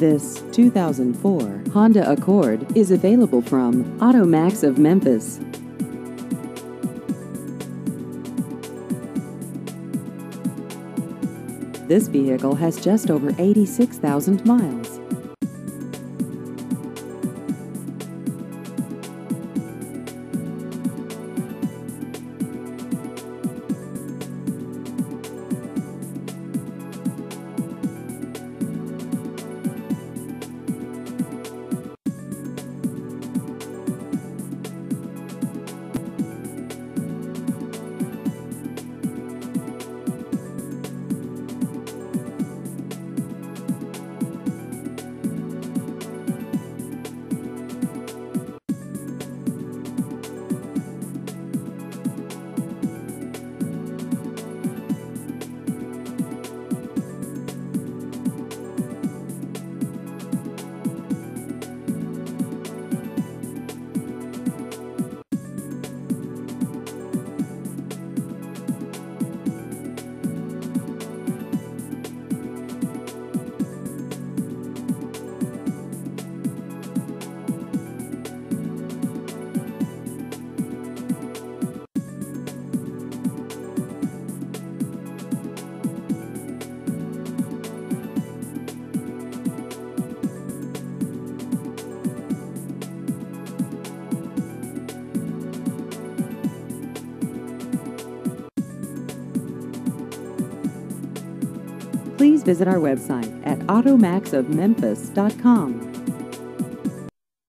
This 2004 Honda Accord is available from AutoMax of Memphis. This vehicle has just over 86,000 miles. Please visit our website at automaxofmemphis.com.